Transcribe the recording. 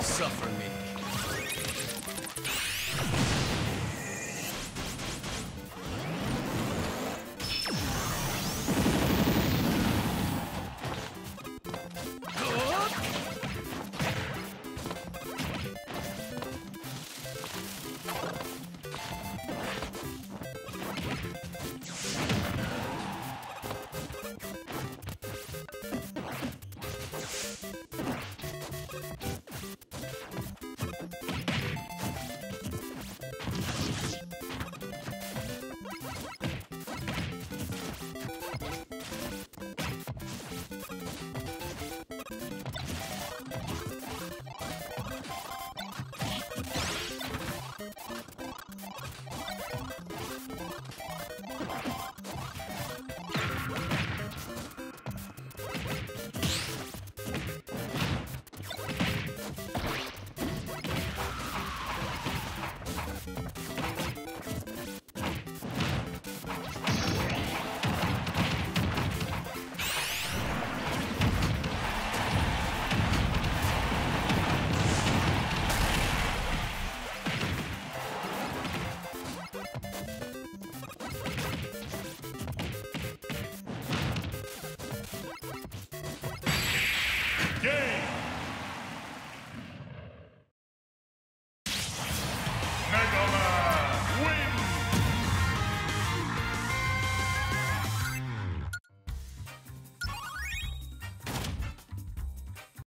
Suffer me.